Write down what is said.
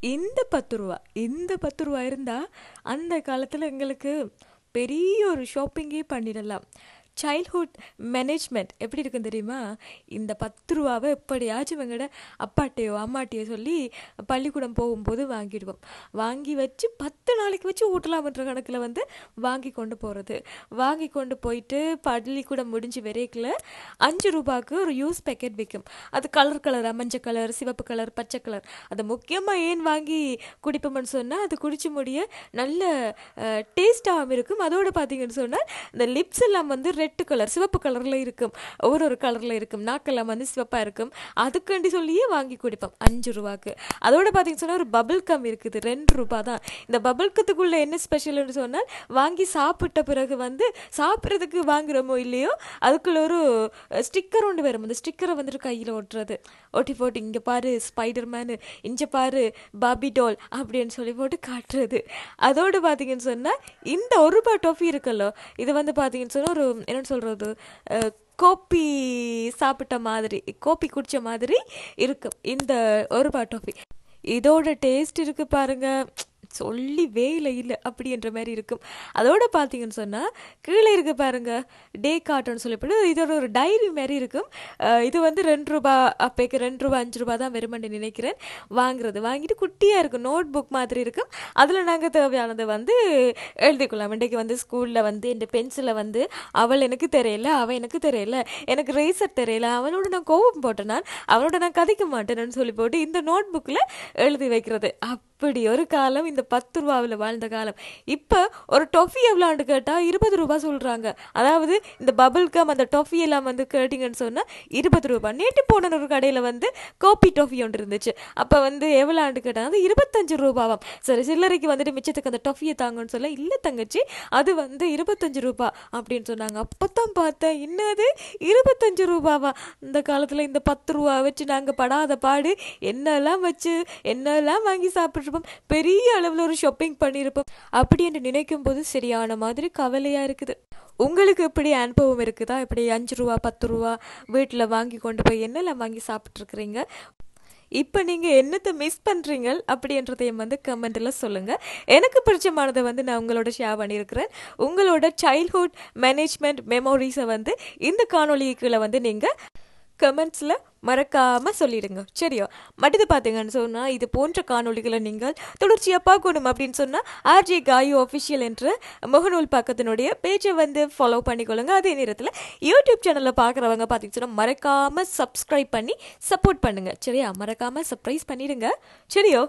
இந்த பத்து ரூபா இந்த பத்து ரூபா இருந்தால் அந்த காலத்தில் எங்களுக்கு பெரிய ஒரு ஷாப்பிங்கே பண்ணிடலாம். சைல்ட்ஹுட் மேனேஜ்மெண்ட் எப்படி இருக்கும் தெரியுமா? இந்த பத்து ரூபாவை எப்படியாச்சும் இவங்கட அப்பாட்டையோ அம்மாட்டையோ சொல்லி பள்ளிக்கூடம் போகும்போது வாங்கிடுவோம். வாங்கி வச்சு பத்து நாளைக்கு வச்சு ஊட்டலாம்ன்ற கணக்கில் வந்து வாங்கி கொண்டு போகிறது வாங்கி கொண்டு போயிட்டு பள்ளிக்கூடம் முடிஞ்சு வரைக்கில் அஞ்சு ரூபாய்க்கு ஒரு யூஸ் பேக்கெட் விற்கும் அது கலர் கலராக மஞ்சள் கலர் சிவப்பு கலர் பச்சை கலர் அதை முக்கியமாக ஏன் வாங்கி குடிப்போம்னு சொன்னால் அது குடிச்சு முடிய நல்ல டேஸ்ட்டாகவும் இருக்கும். அதோடு பார்த்தீங்கன்னு சொன்னால் இந்த லிப்ஸ் எல்லாம் வந்து ரெட் ரெட்டு கலர் சிவப்பு கலரில் இருக்கும். ஒரு ஒரு கலரில் இருக்கும். நாக்கெல்லாம் வந்து சிவப்பாக இருக்கும். அதுக்காண்டி சொல்லியே வாங்கி குடிப்போம். அஞ்சு ரூபாக்கு. அதோட பார்த்தீங்கன்னு சொன்னால் ஒரு பபுள் கம் இருக்குது. ரெண்டு ரூபா தான் இந்த பபுள் கத்துக்குள்ளே என்ன ஸ்பெஷல்னு சொன்னால் வாங்கி சாப்பிட்ட பிறகு வந்து சாப்பிட்றதுக்கு வாங்குறோமோ இல்லையோ அதுக்குள்ள ஒரு ஸ்டிக்கர் ஒன்று வரும். அந்த ஸ்டிக்கரை வந்துட்டு கையில் ஒட்டுறது ஒட்டி போட்டு இங்கே பாரு ஸ்பைடர் மேனு இங்கே பாரு பாபி டால் அப்படின்னு சொல்லி போட்டு காட்டுறது. அதோடு பார்த்தீங்கன்னு சொன்னால் இந்த ஒரு ரூபா டொஃபி இருக்குல்ல இது வந்து பார்த்தீங்கன்னு சொன்னால் ஒரு என்னென்னு சொல்கிறது கோப்பி சாப்பிட்ட மாதிரி கோப்பி குடித்த மாதிரி இருக்கும் இந்த ஒரு பாட் டொஃபி இதோட டேஸ்ட் இருக்கு பாருங்க. சொல்லி வேலை இல்லை அப்படின்ற மாதிரி இருக்கும். அதோட பார்த்தீங்கன்னு சொன்னால் கீழே இருக்க பாருங்க டே காட்டுன்னு சொல்லப்பட்டு இதோட ஒரு டைரி மாதிரி இருக்கும். இது வந்து ரெண்டு ரூபா அப்போக்கு ரெண்டு ரூபா அஞ்சு ரூபா தான் வருமென்னு நினைக்கிறேன். வாங்குறது வாங்கிட்டு குட்டியாக இருக்கும் நோட் புக் மாதிரி இருக்கும். அதில் நாங்கள் தேவையானதை வந்து எழுதிக்கொள்ளலாம். இன்றைக்கு வந்து ஸ்கூலில் வந்து இந்த பென்சிலை வந்து அவள் எனக்கு தெரியல அவள் எனக்கு தெரியல எனக்கு ரேசர் தெரியல அவனோட நான் கோபம் போட்டேன் நான் அவனோட நான் கதைக்க மாட்டேன்னு சொல்லி போட்டு இந்த நோட் புக்கில் எழுதி வைக்கிறது. அப்படி ஒரு காலம் இந்த பத்து ரூபாவில் வாழ்ந்த காலம். இப்போ ஒரு டொஃபி எவ்வளோன்னு கேட்டால் இருபது ரூபா சொல்கிறாங்க அதாவது இந்த பபுள் கம் அந்த டொஃபி எல்லாம் வந்து கேட்டிங்கன்னு சொன்னால் இருபது ரூபா. நேற்று போன ஒரு கடையில் வந்து கோப்பி டொஃபி ஒன்று இருந்துச்சு. அப்போ வந்து எவ்வளோண்டு கேட்டால் அது இருபத்தஞ்சு ரூபாவாம். சரி சில்லறைக்கு வந்துட்டு மிச்சத்துக்கு அந்த டொஃபியை தாங்கன்னு சொல்ல இல்லை தங்கச்சி அது வந்து இருபத்தஞ்சு ரூபா அப்படின்னு சொன்னாங்க. அப்போ தான் பார்த்தேன் என்னது? இருபத்தஞ்சு ரூபாவா? இந்த காலத்தில் இந்த பத்து ரூபா வச்சு நாங்கள் படாத பாடு என்னெல்லாம் வச்சு என்னெல்லாம் வாங்கி சாப்பிட்றோம் சாப்பிட்ருப்போம் பெரிய அளவில் ஒரு ஷாப்பிங் பண்ணியிருப்போம். அப்படி என்று நினைக்கும் போது சரியான மாதிரி கவலையாக இருக்குது. உங்களுக்கு இப்படி அனுபவம் இருக்குதா? இப்படி அஞ்சு ரூபா பத்து ரூபா வீட்டில் வாங்கி கொண்டு போய் என்னெல்லாம் வாங்கி சாப்பிட்ருக்குறீங்க இப்போ நீங்கள் என்னத்தை மிஸ் பண்ணுறீங்க அப்படின்றதையும் வந்து கமெண்ட்டில் சொல்லுங்கள் எனக்கு பிடிச்சமானதை வந்து நான் உங்களோட ஷேர் பண்ணியிருக்கிறேன். உங்களோட சைல்ட்ஹுட் மேனேஜ்மெண்ட் மெமோரிஸை வந்து இந்த காணொலிக்குள்ளே வந்து நீங்கள் கமெண்ட்ஸில் மறக்காமல் சொல்லிடுங்க. சரியோ? மட்டது பார்த்தீங்கன்னு சொன்னால் இது போன்ற காணொலிகளை நீங்கள் தொடர்ச்சியாக பார்க்கணும் அப்படின்னு சொன்னால் ஆர்ஜே காயு ஒஃபிஷியல் என்ற முகநூல் பக்கத்தினுடைய பேஜை வந்து ஃபாலோ பண்ணிக்கொள்ளுங்க. அதே நேரத்தில் யூடியூப் சேனலில் பார்க்குறவங்க பார்த்தீங்கன்னு சொன்னால் மறக்காமல் சப்ஸ்கிரைப் பண்ணி சப்போர்ட் பண்ணுங்கள் சரியா? மறக்காமல் சர்ப்ரைஸ் பண்ணிடுங்க. சரியோ?